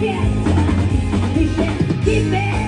He said, keep it.